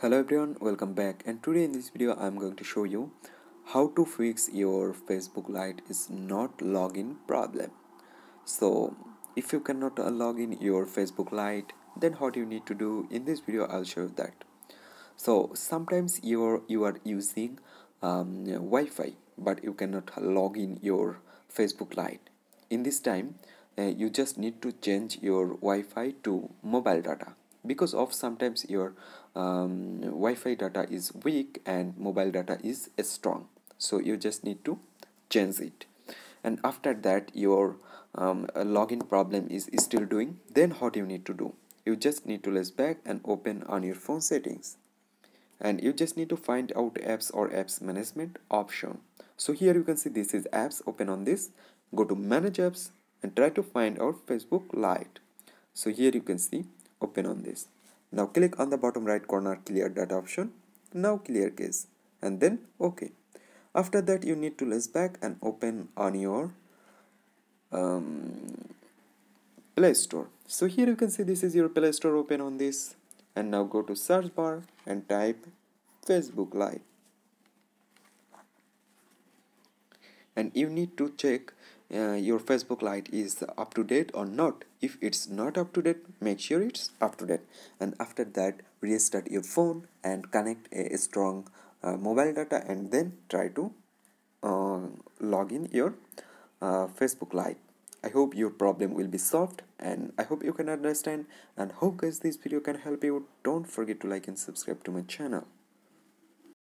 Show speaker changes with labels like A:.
A: hello everyone welcome back. And today in this video i'm going to show you how to fix your facebook lite is not login problem. So if you cannot log in your facebook lite then what you need to do in this video i'll show you that. So sometimes you're you are using um, wi-fi but you cannot log in your facebook lite. In this time uh, you just need to change your wi-fi to mobile data because of sometimes your um, Wi-Fi data is weak and mobile data is strong. So you just need to change it. And after that your um, login problem is still doing then what you need to do? You just need to less back and open on your phone settings. And you just need to find out apps or apps management option. So here you can see this is apps open on this. Go to manage apps and try to find out facebook lite. So here you can see open on this. Now click on the bottom right corner clear data option. Now clear case. And then ok after that you need to list back and open on your um, play store. So here you can see this is your play store open on this. And now go to search bar and type facebook lite and you need to check uh, your facebook lite is up to date or not. If it's not up to date make sure it's up to date. And after that restart your phone and connect a strong uh, mobile data and then try to uh, log in your uh, facebook lite. I hope your problem will be solved and i hope you can understand. And hope guys this video can help you. Don't forget to like and subscribe to my channel